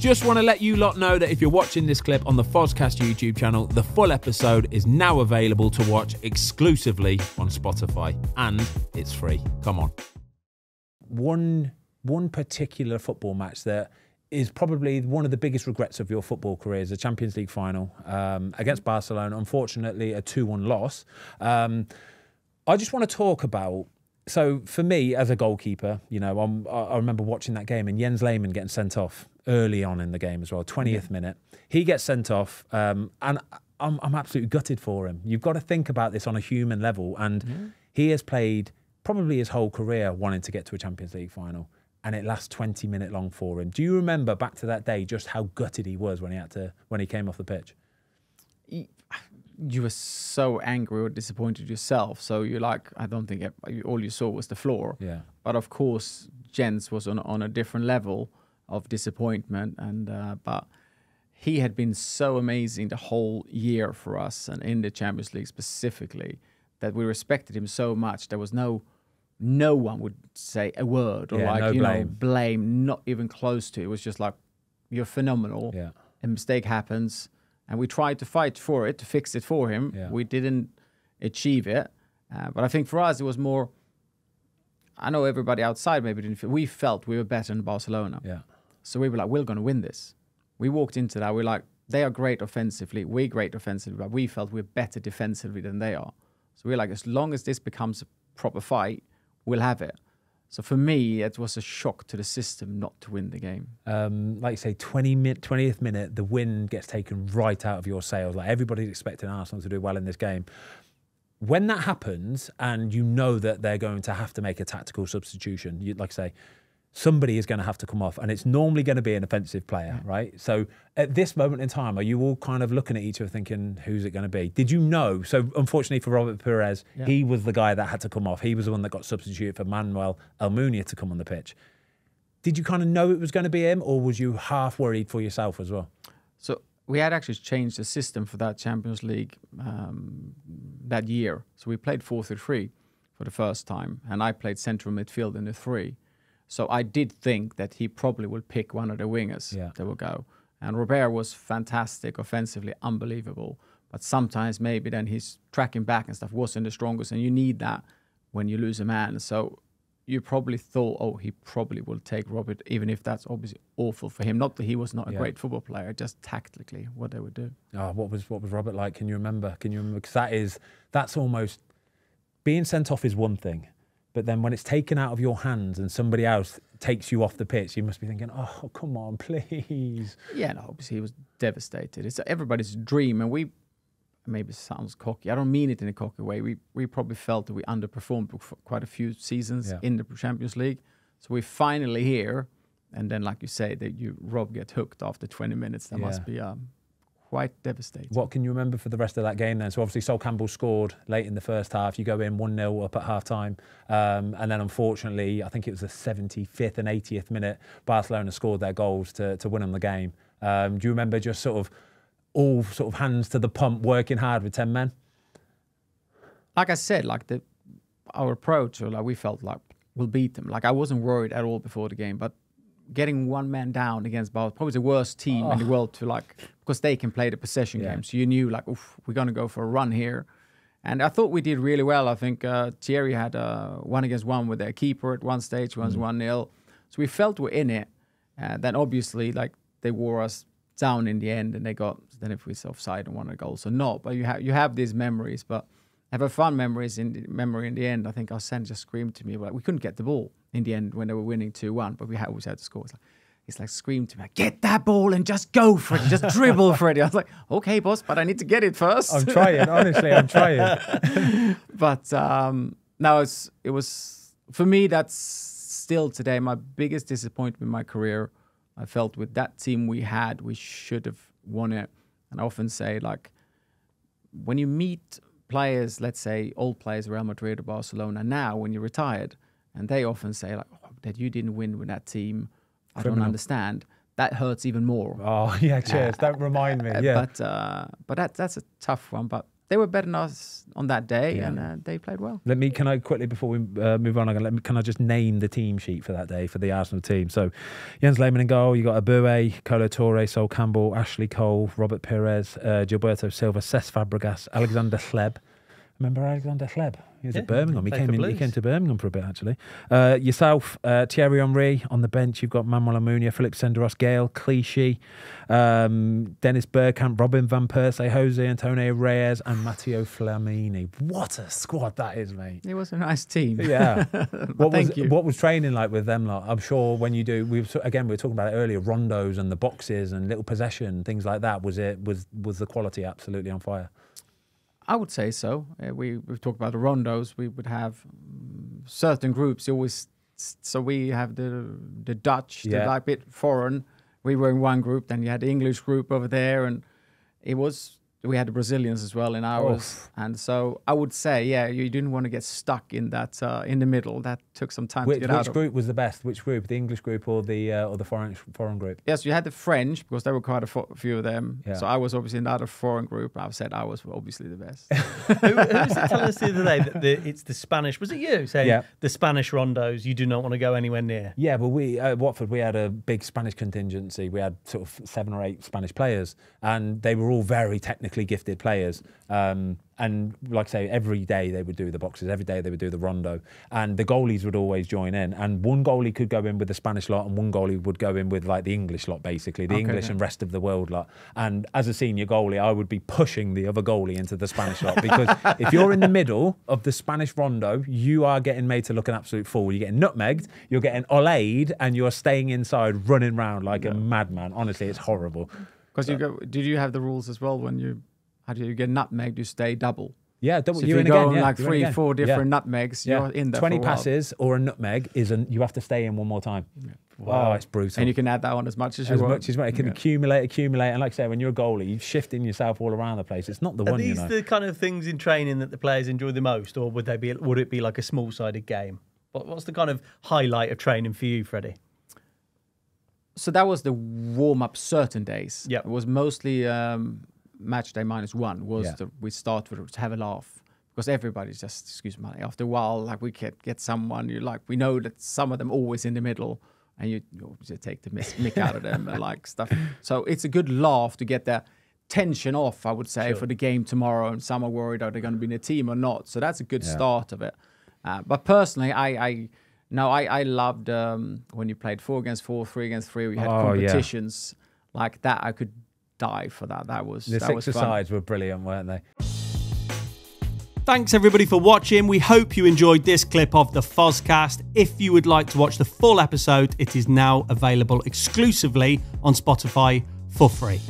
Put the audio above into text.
Just want to let you lot know that if you're watching this clip on the Fozcast YouTube channel, the full episode is now available to watch exclusively on Spotify and it's free. Come on. One one particular football match that is probably one of the biggest regrets of your football career is the Champions League final um, against Barcelona. Unfortunately, a 2 1 loss. Um, I just want to talk about. So, for me as a goalkeeper, you know, I'm, I remember watching that game and Jens Lehmann getting sent off early on in the game as well, 20th yeah. minute. He gets sent off, um, and I'm, I'm absolutely gutted for him. You've got to think about this on a human level. And he has played probably his whole career wanting to get to a Champions League final and it lasts 20 minute long for him. Do you remember back to that day just how gutted he was when he had to when he came off the pitch? You were so angry or disappointed yourself. So you're like, I don't think it, all you saw was the floor. Yeah. But of course, Jens was on on a different level of disappointment, and uh, but he had been so amazing the whole year for us, and in the Champions League specifically, that we respected him so much. There was no no one would say a word or yeah, like no you blame. know blame not even close to it. it was just like you're phenomenal yeah a mistake happens and we tried to fight for it to fix it for him yeah. we didn't achieve it uh, but i think for us it was more i know everybody outside maybe didn't feel we felt we were better than barcelona yeah so we were like we're going to win this we walked into that we're like they are great offensively we're great offensively but we felt we're better defensively than they are so we're like as long as this becomes a proper fight we'll have it. So for me, it was a shock to the system not to win the game. Um, like you say, 20 minute, 20th minute, the win gets taken right out of your sails. Like everybody's expecting Arsenal to do well in this game. When that happens, and you know that they're going to have to make a tactical substitution, you, like I say, somebody is going to have to come off, and it's normally going to be an offensive player, right? So at this moment in time, are you all kind of looking at each other thinking, who's it going to be? Did you know? So unfortunately for Robert Pires, yeah. he was the guy that had to come off. He was the one that got substituted for Manuel Almunia to come on the pitch. Did you kind of know it was going to be him, or was you half worried for yourself as well? So we had actually changed the system for that Champions League um, that year. So we played 4 3 for the first time, and I played central midfield in the three. So I did think that he probably will pick one of the wingers yeah. that will go. And Robert was fantastic offensively, unbelievable. But sometimes maybe then his tracking back and stuff wasn't the strongest, and you need that when you lose a man. So you probably thought, oh, he probably will take Robert, even if that's obviously awful for him. Not that he was not a yeah. great football player, just tactically what they would do. Oh, what was what was Robert like? Can you remember? Can you remember? Because that is that's almost being sent off is one thing, but then when it's taken out of your hands and somebody else takes you off the pitch, you must be thinking, "Oh, come on, please." Yeah, no, obviously he was devastated. It's everybody's dream, and we maybe sounds cocky. I don't mean it in a cocky way. We we probably felt that we underperformed for quite a few seasons yeah. in the Champions League. So we're finally here, and then like you say, that you Rob get hooked after 20 minutes. That yeah. must be um, quite devastating. What can you remember for the rest of that game then? So obviously Sol Campbell scored late in the first half. You go in 1-0 up at half-time. Um, and then unfortunately, I think it was the 75th and 80th minute, Barcelona scored their goals to, to win them the game. Um, do you remember just sort of all sort of hands to the pump, working hard with 10 men? Like I said, like the our approach, or like we felt like we'll beat them. Like I wasn't worried at all before the game, but getting one man down against Barcelona, probably the worst team oh. in the oh. world to like, because they can play the possession yeah. game. So you knew like, oof, we're going to go for a run here. And I thought we did really well. I think uh, Thierry had uh, one against one with their keeper at one stage, was mm. 1 0. So we felt we're in it. Uh, then obviously, like, they wore us down in the end and they got, then if we offside and won a goal. So no, but you, have you have these memories. But have a fun memories in the, memory in the end. I think Arsene just screamed to me, like, we couldn't get the ball in the end when they were winning 2 1, but we had, always had to score. It's like, he's like screamed to me, get that ball and just go for it, just dribble for it. I was like, okay, boss, but I need to get it first. I'm trying, honestly, I'm trying. but um, now it's it was for me. That's still today my biggest disappointment in my career. I felt with that team we had, we should have won it. And I often say, like, when you meet players, let's say old players, Real Madrid or Barcelona, now when you're retired, and they often say like oh, that you didn't win with that team. I Criminal. don't understand. That hurts even more. Oh yeah, cheers. Uh, don't remind me. Yeah, but uh, but that that's a tough one. But they were better than us on that day, and uh, they played well. Let me. Can I quickly before we uh, move on? Let me, can I just name the team sheet for that day for the Arsenal team? So, Jens Lehmann in goal. You got Eboue, Kolo Toure, Sol Campbell, Ashley Cole, Robert Pires, uh, Gilberto Silva, Cesc Fabregas, Alexander Hleb. Remember Alexander Hleb? He was Yeah, at Birmingham. He played came for in. He came to Birmingham for a bit actually. Uh, yourself, uh, Thierry Henry on the bench. You've got Manuel Almunia, Philip Senderos, Gael, Clichy, um, Dennis Bergkamp, Robin van Persie, Jose Antonio Reyes, and Matteo Flamini. What a squad that is, mate. It was a nice team. Yeah. what thank was you. what was training like with them? Like, I'm sure when you do, we again we were talking about it earlier. Rondos and the boxes and little possession things like that. Was it was was the quality absolutely on fire? I would say so. Uh, we we've talked about the rondos. We would have mm, certain groups You always. So we have the the Dutch, the Yeah. like bit foreign. We were in one group. Then you had the English group over there, and it was we had the Brazilians as well in ours. Oof. And so I would say, yeah, you didn't want to get stuck in that uh, in the middle. That took some time Which, to get out which of. group was the best? Which group? The English group or the uh, or the foreign foreign group? Yes, you had the French because there were quite a few of them. Yeah. So I was obviously in the other foreign group. I've said I was obviously the best. who, who was telling us the other day that the, it's the Spanish? Was it you saying Yeah. the Spanish rondos you do not want to go anywhere near? Yeah, but we at Watford we had a big Spanish contingency. We had sort of seven or eight Spanish players, and they were all very technically gifted players. Um, and like I say, every day they would do the boxes. Every day they would do the rondo, and the goalies would always join in. And one goalie could go in with the Spanish lot, and one goalie would go in with like the English lot, basically the Okay, English yeah. and rest of the world lot. And as a senior goalie, I would be pushing the other goalie into the Spanish lot because if you're in the middle of the Spanish rondo, you are getting made to look an absolute fool. You're getting nutmegged, you're getting olayed, and you're staying inside, running round like a madman. Honestly, it's horrible. Because you go, did you have the rules as well when you how do you get nutmegged? You stay double. Yeah, double, So you're you in go again. on yeah, like three, again. four Yeah. different nutmegs, Yeah. you're in there. Twenty for a while. passes or a nutmeg is an you have to stay in one more time. Oh, it's brutal. and you can add that on as much as you want. as want. much as it can Yeah. accumulate, accumulate, and like I say, when you're a goalie, you're shifting yourself all around the place. It's not the Are one, you these know. the kind of things in training that the players enjoy the most, or would they be? Would it be like a small-sided game? What, what's the kind of highlight of training for you, Freddie? So that was the warm up certain days. Yep. It was mostly um, match day minus one was Yeah. the, we start with to have a laugh because everybody's just excuse me after a while like we get get someone you like we know that some of them always in the middle and you, you obviously take the mick out of them and like stuff. So it's a good laugh to get that tension off. I would say for the game tomorrow and some are worried are they going to be in the team or not. So that's a good Yeah. start of it. Uh, but personally, I, I no, I, I loved um, when you played four against four, three against three. We had Oh, yeah. competitions like that. I could die for that. That was the that was six fun. sides were brilliant, weren't they? Thanks everybody for watching. We hope you enjoyed this clip of the Fozcast. If you would like to watch the full episode, it is now available exclusively on Spotify for free.